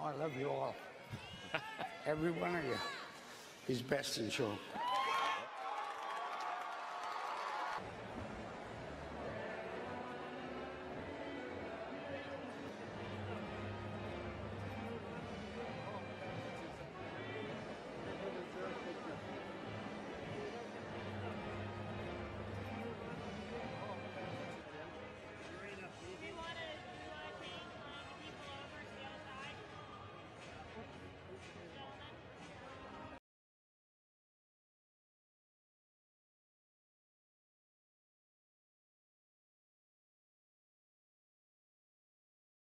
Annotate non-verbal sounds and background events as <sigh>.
I love you all. <laughs> Every one of you is best in show.